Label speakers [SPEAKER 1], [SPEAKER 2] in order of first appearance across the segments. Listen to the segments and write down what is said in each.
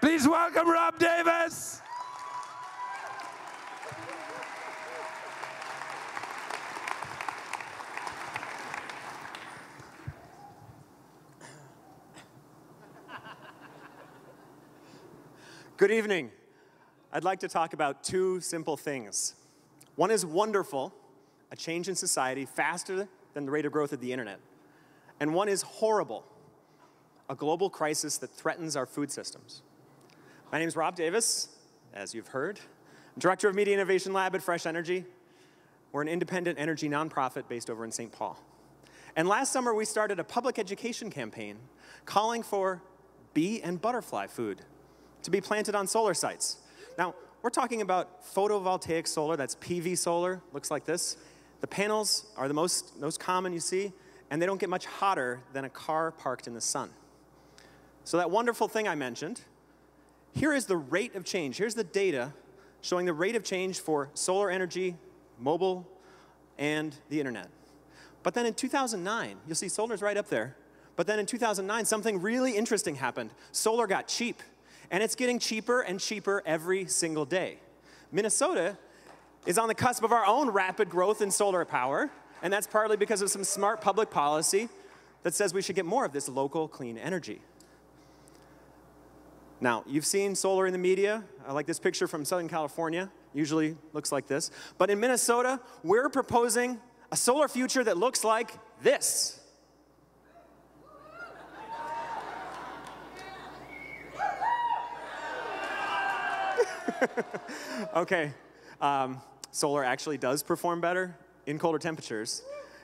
[SPEAKER 1] Please welcome Rob Davis.
[SPEAKER 2] Good evening. I'd like to talk about two simple things. One is wonderful, a change in society faster than the rate of growth of the internet. And one is horrible, a global crisis that threatens our food systems. My name is Rob Davis, as you've heard, I'm Director of Media Innovation Lab at Fresh Energy. We're an independent energy nonprofit based over in St. Paul. And last summer, we started a public education campaign calling for bee and butterfly food to be planted on solar sites. Now, we're talking about photovoltaic solar, that's PV solar, looks like this. The panels are the most, most common you see, and they don't get much hotter than a car parked in the sun. So, that wonderful thing I mentioned, here is the rate of change. Here's the data showing the rate of change for solar energy, mobile, and the internet. But then in 2009, you'll see solar's right up there. But then in 2009, something really interesting happened. Solar got cheap and it's getting cheaper and cheaper every single day. Minnesota is on the cusp of our own rapid growth in solar power, and that's partly because of some smart public policy that says we should get more of this local clean energy. Now, you've seen solar in the media. I like this picture from Southern California. Usually looks like this. But in Minnesota, we're proposing a solar future that looks like this. okay, um, solar actually does perform better in colder temperatures.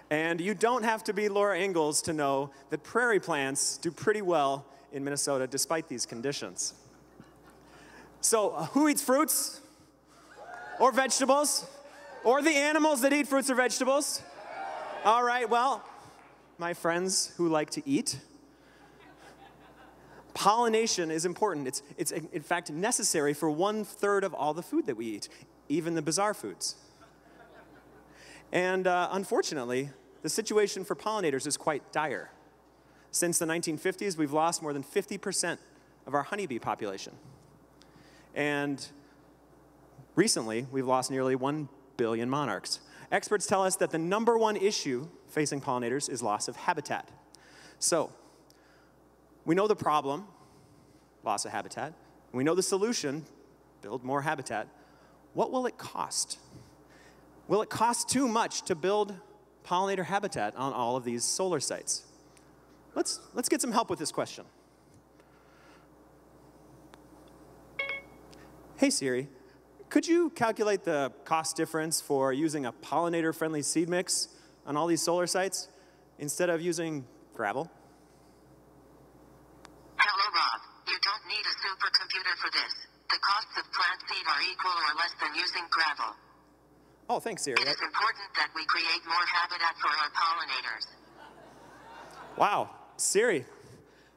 [SPEAKER 2] And you don't have to be Laura Ingalls to know that prairie plants do pretty well in Minnesota despite these conditions. So, uh, who eats fruits or vegetables? Or the animals that eat fruits or vegetables? All right, well, my friends who like to eat, pollination is important. It's, it's in fact necessary for one third of all the food that we eat, even the bizarre foods. And uh, unfortunately, the situation for pollinators is quite dire. Since the 1950s, we've lost more than 50% of our honeybee population. And recently, we've lost nearly 1 billion monarchs. Experts tell us that the number one issue facing pollinators is loss of habitat. So, we know the problem, loss of habitat. We know the solution, build more habitat. What will it cost? Will it cost too much to build pollinator habitat on all of these solar sites? Let's, let's get some help with this question. Hey Siri, could you calculate the cost difference for using a pollinator friendly seed mix on all these solar sites instead of using gravel?
[SPEAKER 3] Hello, Rob. You don't need a supercomputer for this. The costs of plant seed are equal or less than using gravel.
[SPEAKER 2] Oh, thanks, Siri.
[SPEAKER 3] It is important that we create more habitat for our pollinators.
[SPEAKER 2] Wow, Siri,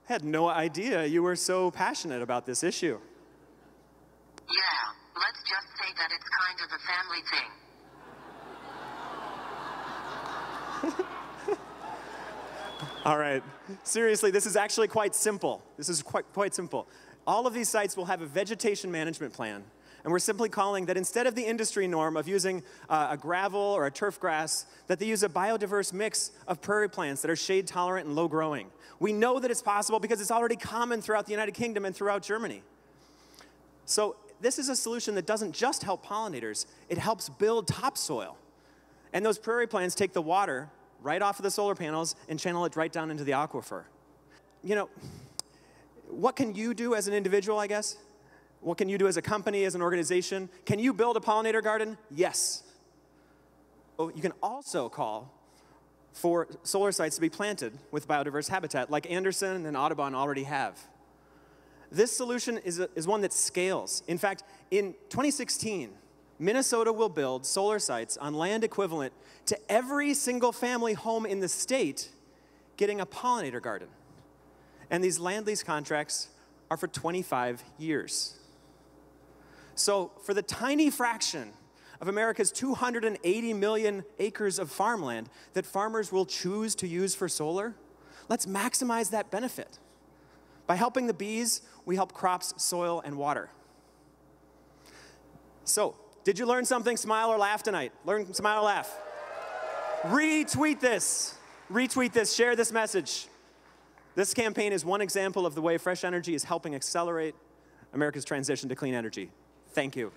[SPEAKER 2] I had no idea you were so passionate about this issue.
[SPEAKER 3] Yeah, let's just say that it's kind of a family thing.
[SPEAKER 2] All right. Seriously, this is actually quite simple. This is quite, quite simple. All of these sites will have a vegetation management plan. And we're simply calling that instead of the industry norm of using uh, a gravel or a turf grass, that they use a biodiverse mix of prairie plants that are shade tolerant and low growing. We know that it's possible because it's already common throughout the United Kingdom and throughout Germany. So, this is a solution that doesn't just help pollinators, it helps build topsoil. And those prairie plants take the water right off of the solar panels and channel it right down into the aquifer. You know, what can you do as an individual, I guess? What can you do as a company, as an organization? Can you build a pollinator garden? Yes. Oh, you can also call for solar sites to be planted with biodiverse habitat, like Andersen and Audubon already have. This solution is, a, is one that scales. In fact, in 2016, Minnesota will build solar sites on land equivalent to every single family home in the state getting a pollinator garden. And these land lease contracts are for 25 years. So, for the tiny fraction of America's 280 million acres of farmland that farmers will choose to use for solar, let's maximize that benefit by helping the bees, we help crops, soil, and water. So, did you learn something? Smile or laugh tonight? Learn, smile or laugh. Retweet this. Retweet this. Share this message. This campaign is one example of the way Fresh Energy is helping accelerate America's transition to clean energy. Thank you.